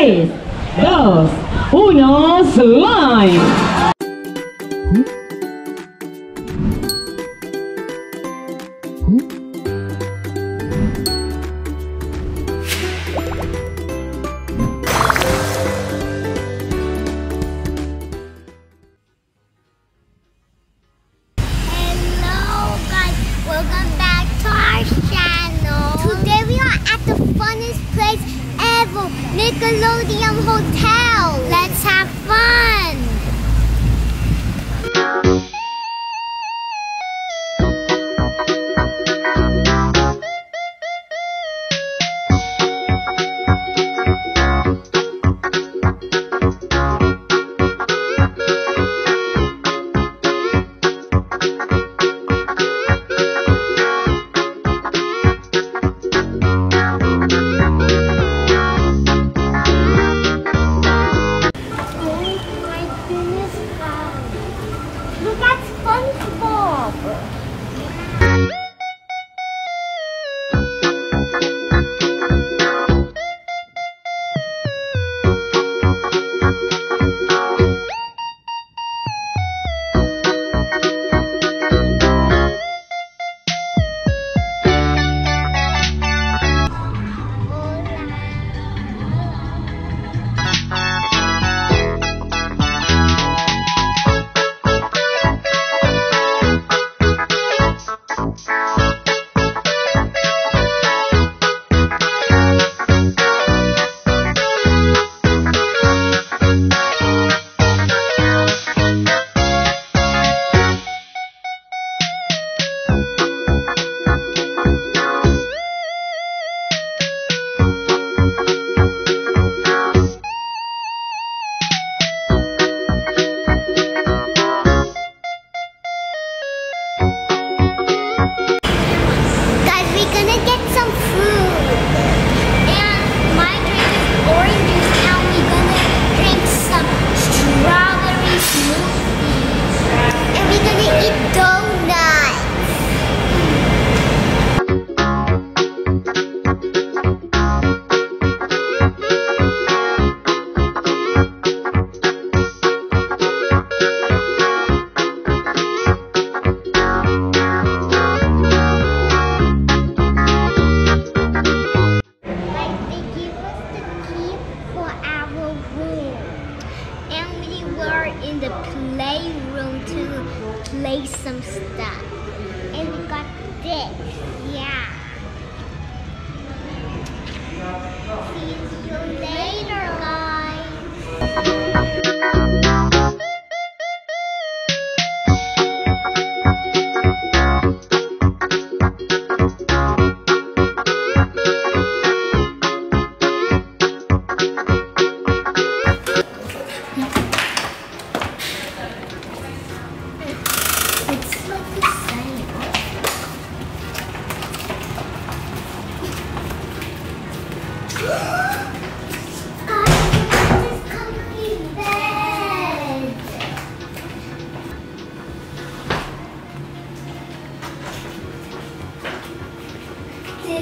3, 2, 1, slime.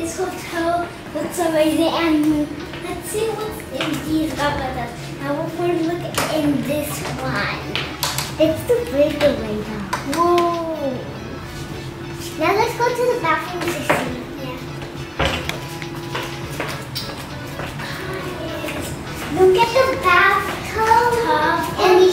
this hotel, looks amazing, and let's see what's in these gabadas. Now we're going to look in this one. It's the breakaway now. Whoa! Now let's go to the bathroom to see. Yeah. Look at the bathtub. Tub. And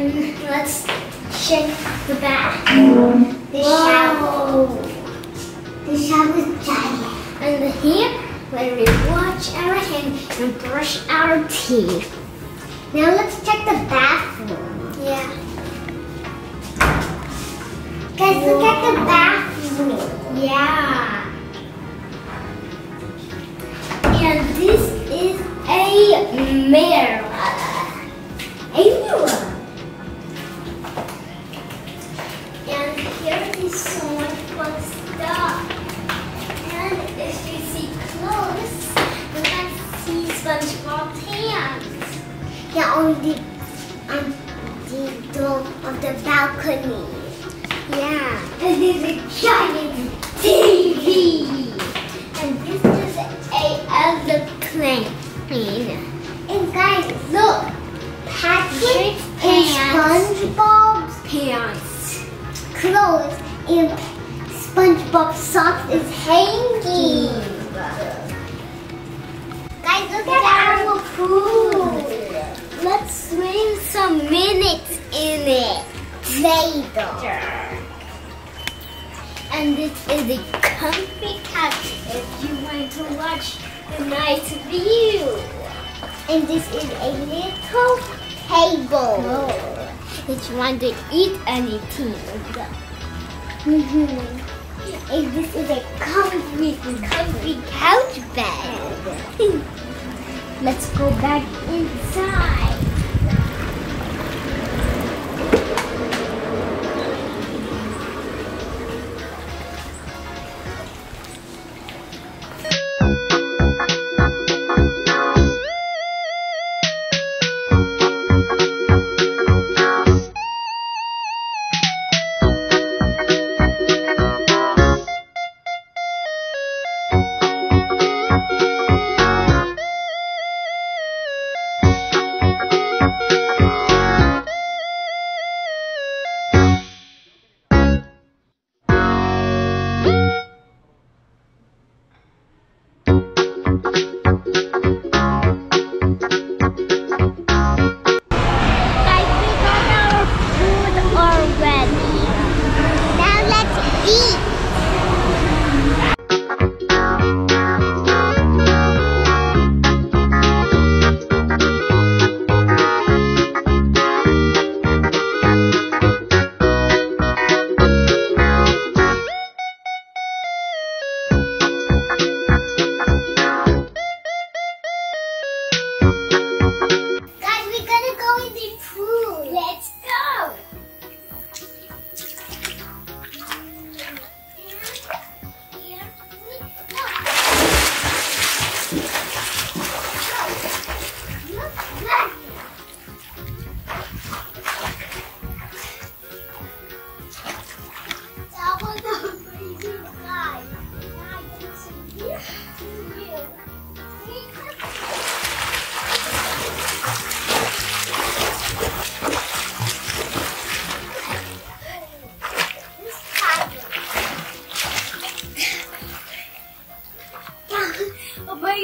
And let's shake the back. The shovel. The shovel is giant. And the here, when we wash our hands and brush our teeth. Now let's check the bathroom. Yeah. Guys, Whoa. look at the bathroom. Yeah. And this is a mirror. A mirror. SpongeBob's hands. Yeah, on the on the door of the balcony. Yeah. And there's a giant TV. And this is a other plane. And guys, look. Patrick and SpongeBob's pants. Clothes and SpongeBob's socks is hanging. Guys, look at our pool. Let's swim some minutes in it later. And this is a comfy couch if you want to watch the night view. And this is a little table if you want to eat anything. Mm-hmm. And this is a comfy, comfy couch bed. Let's go back inside.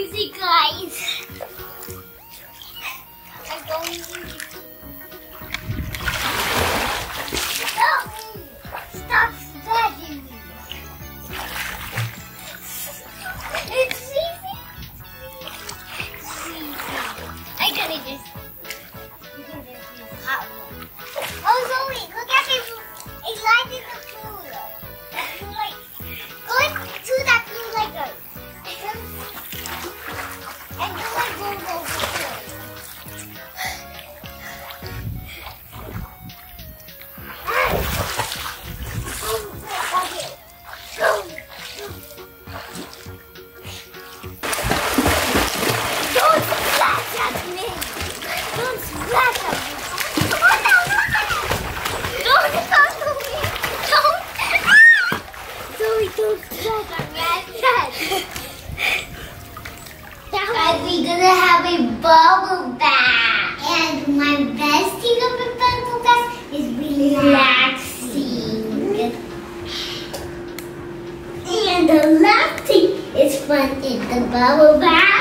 Amazing guys. In the bubble bath.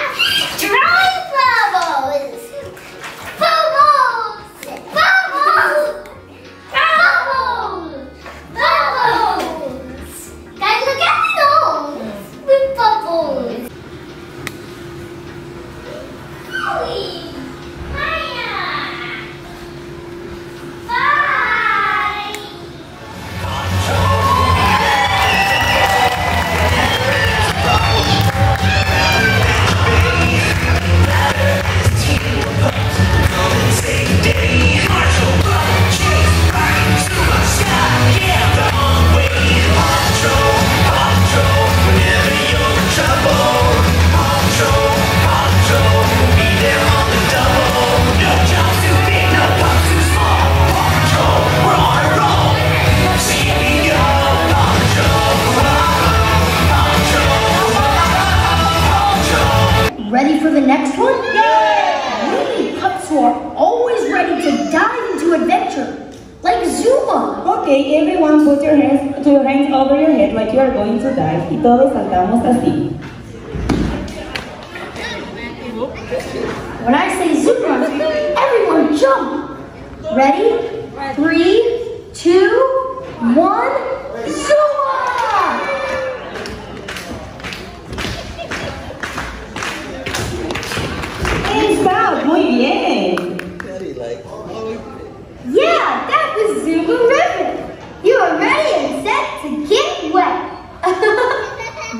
Okay, everyone put your hands, two hands over your head like you are going to die. Y todos saltamos así. When I say zumba, everyone jump. Ready? Three, two, one,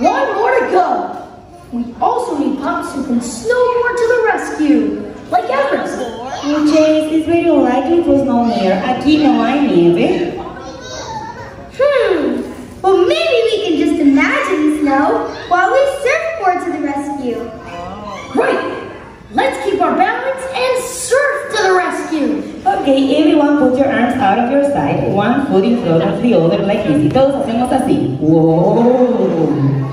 One more to go. We also need Pops who can snowboard to the rescue, like Everest. Chase, it's very likely to snow here. Aquí no hay nieve. Hmm. Well, maybe we can just imagine snow while we surfboard to the rescue. Right. Let's keep our balance and surf to the rescue. Okay, everyone put your arms out of your side, one foot in front of the other like this. Y todos hacemos así. Whoa.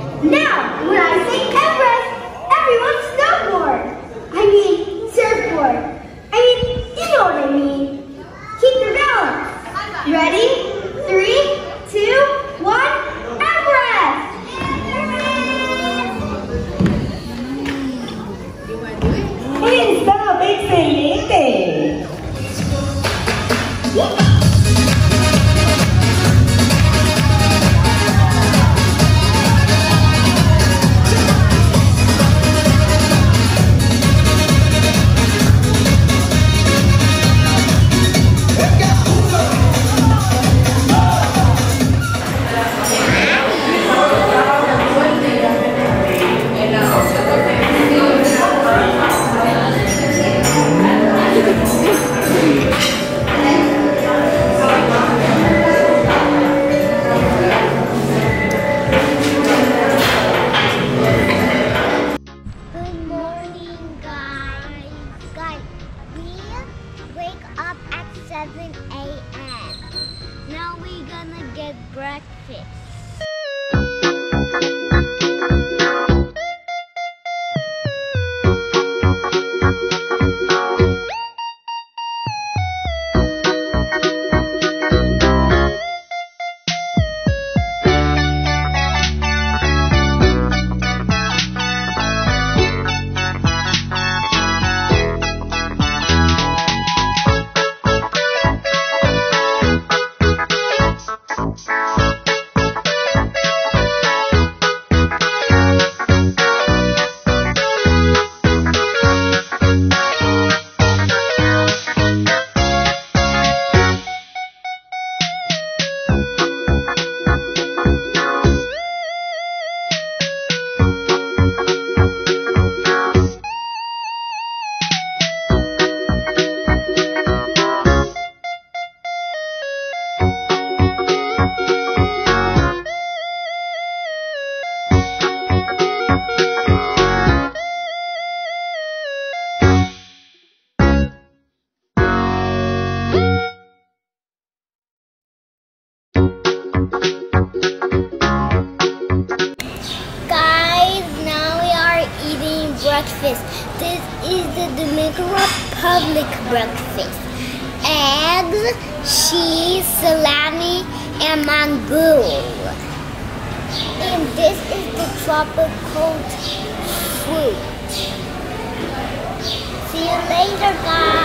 Guys, now we are eating breakfast. This is the Dominican Republic breakfast. Eggs, cheese, salami, and mango. And this is the tropical fruit. See you later, guys.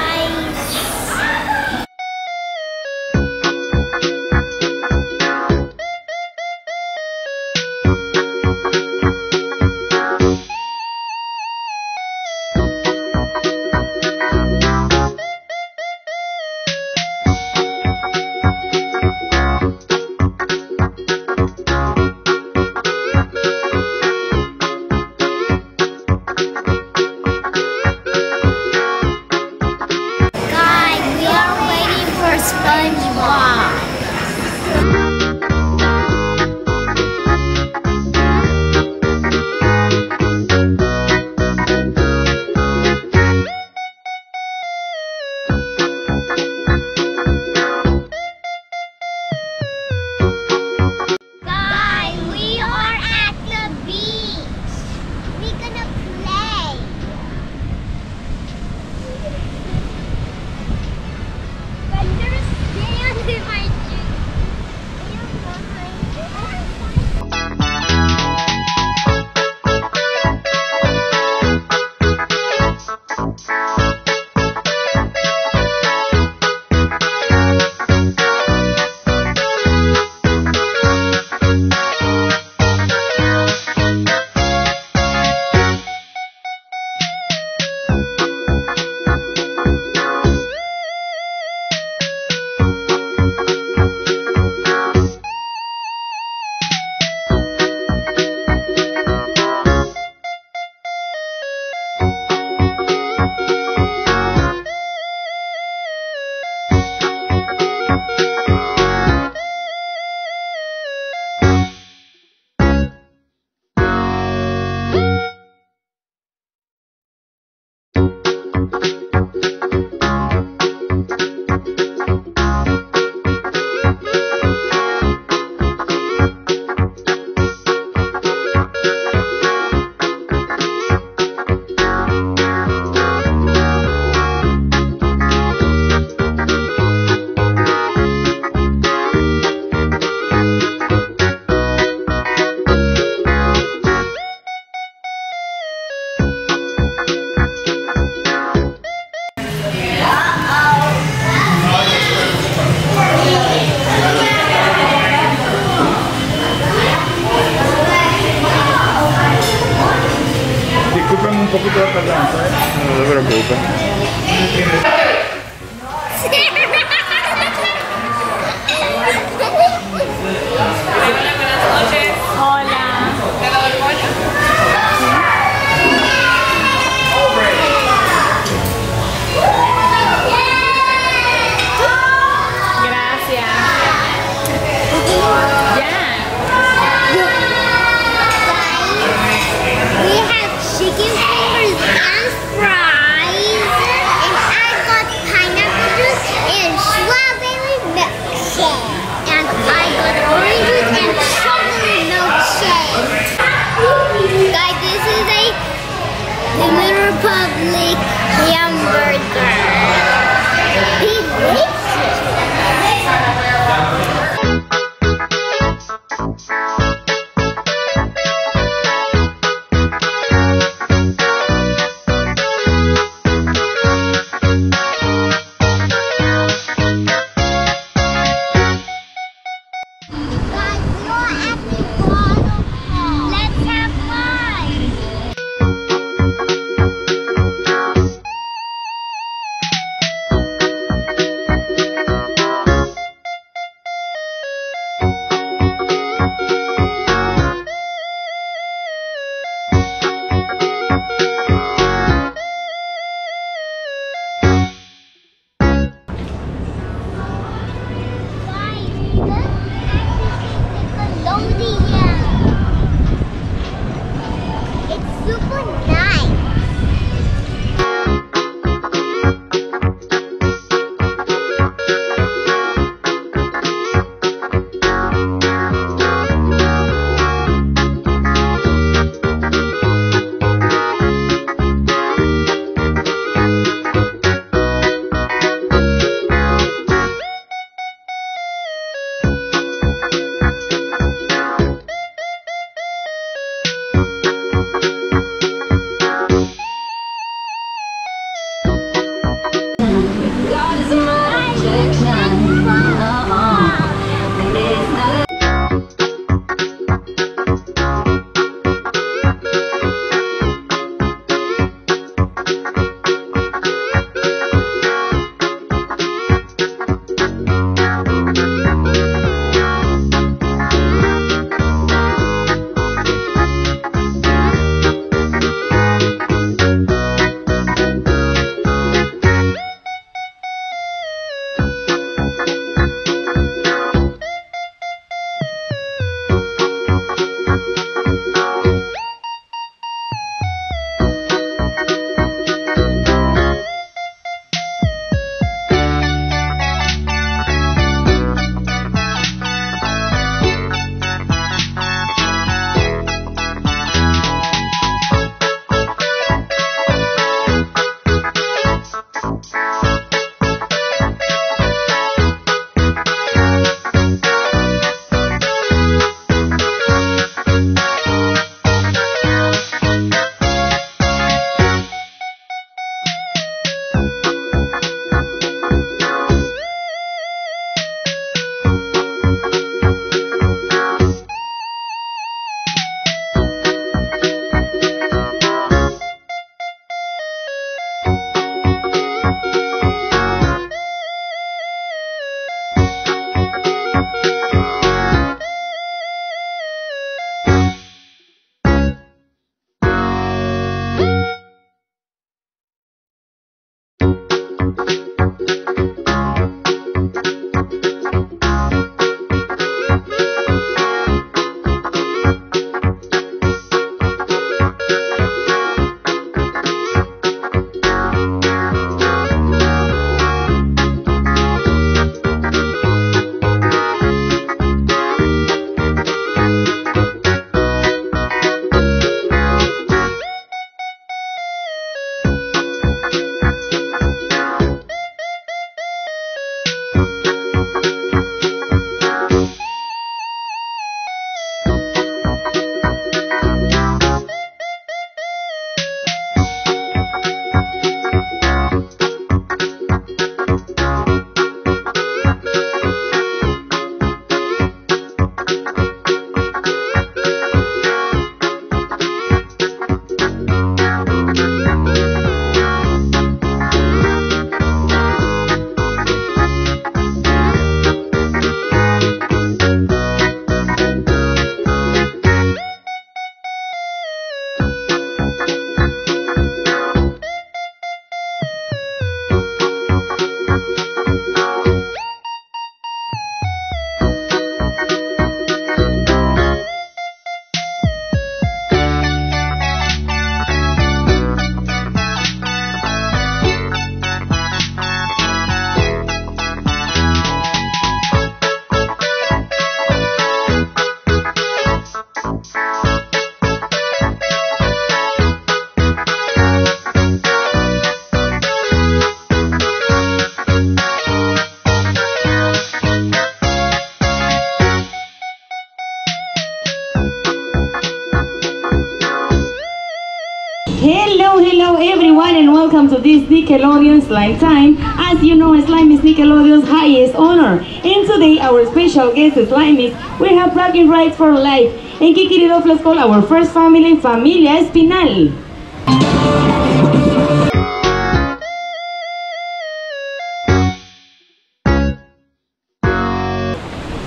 Nickelodeon Slime Time. As you know, slime is Nickelodeon's highest honor. And today our special guest slime is we have bragging rights for life. En Kikirido let's call our first family, Familia Espinal.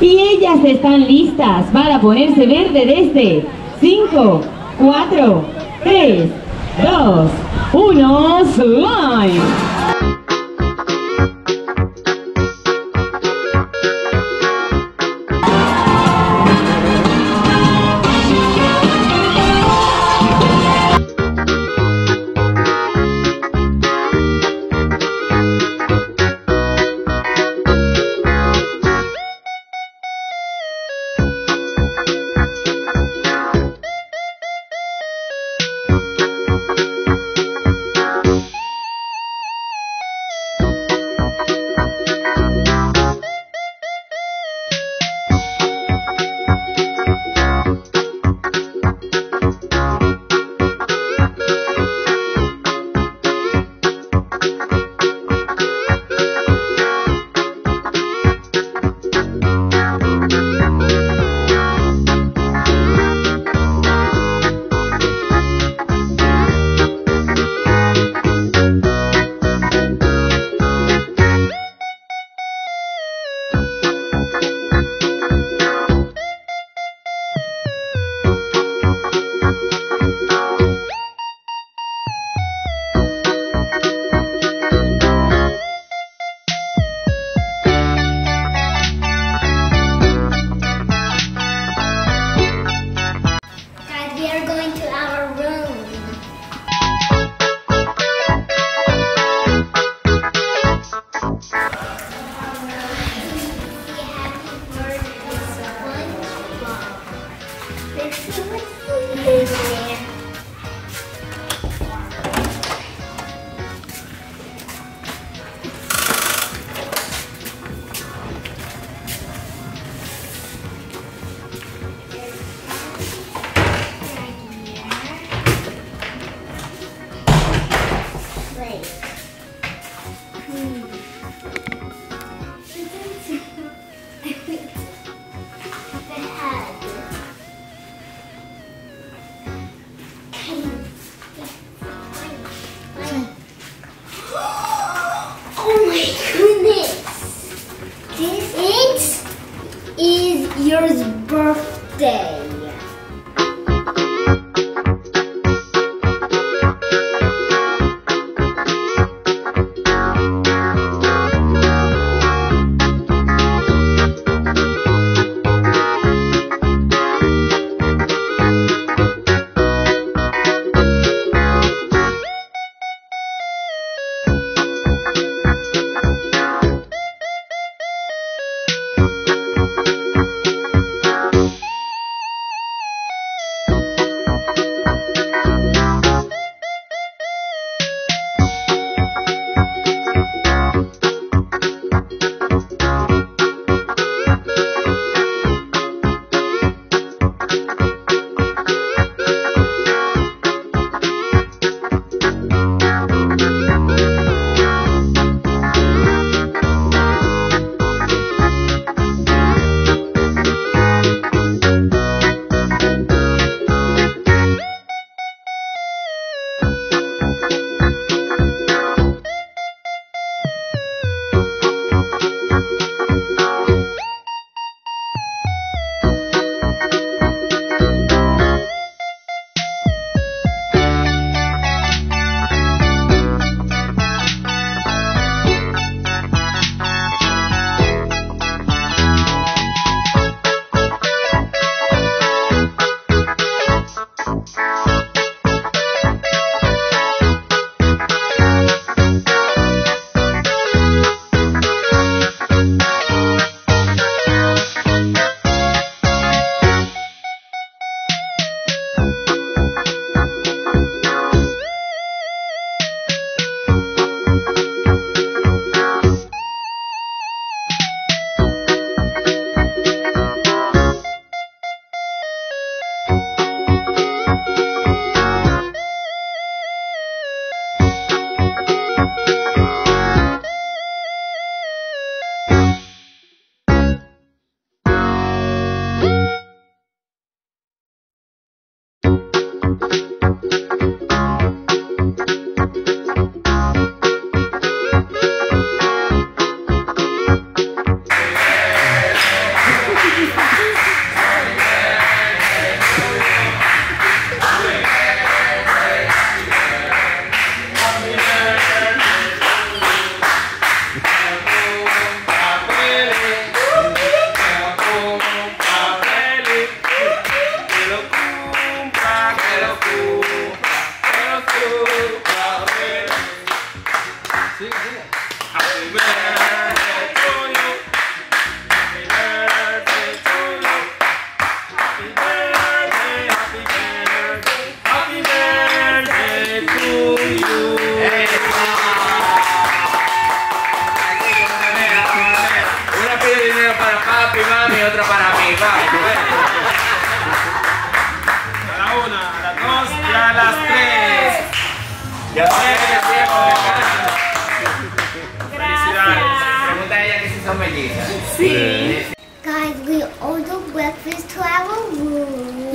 Y ellas están listas para ponerse verde desde 5, 4, 3, 2, Unions Line. Your birthday.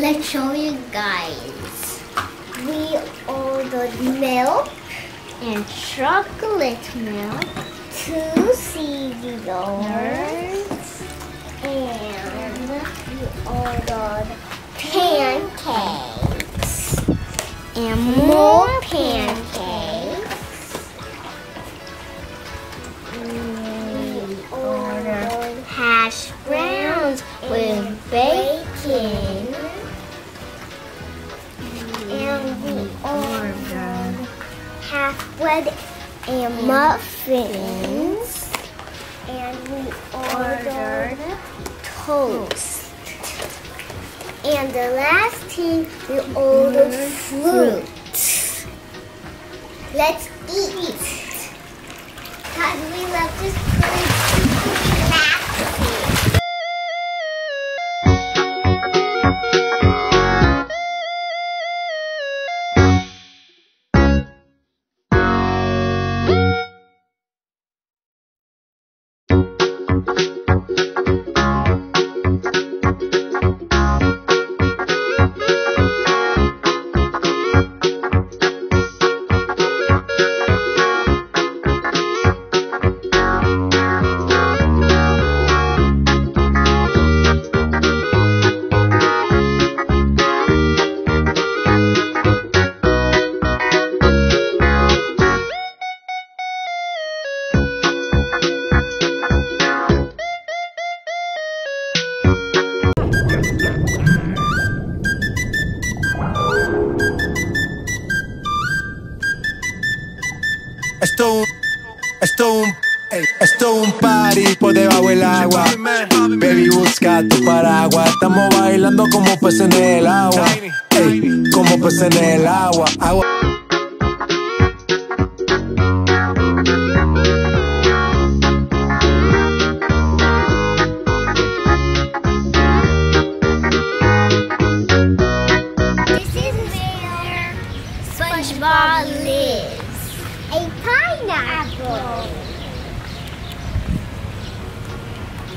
Let's show you guys. We ordered milk and chocolate milk, two cereals, and we ordered pancakes and more pancakes. We ordered hash browns with bacon. And half bread and muffins. And we ordered toast. And the last thing we ordered fruit. Let's eat. Cause we love this food.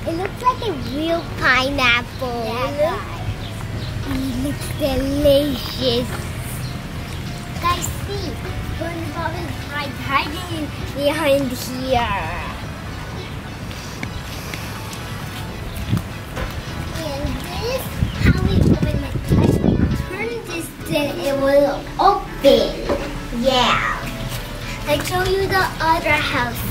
It looks like a real pineapple. It looks delicious. Guys, see, SpongeBob is hiding behind here. And this, how we open it. If we turn this, then it will open. Yeah. I show you the other houses.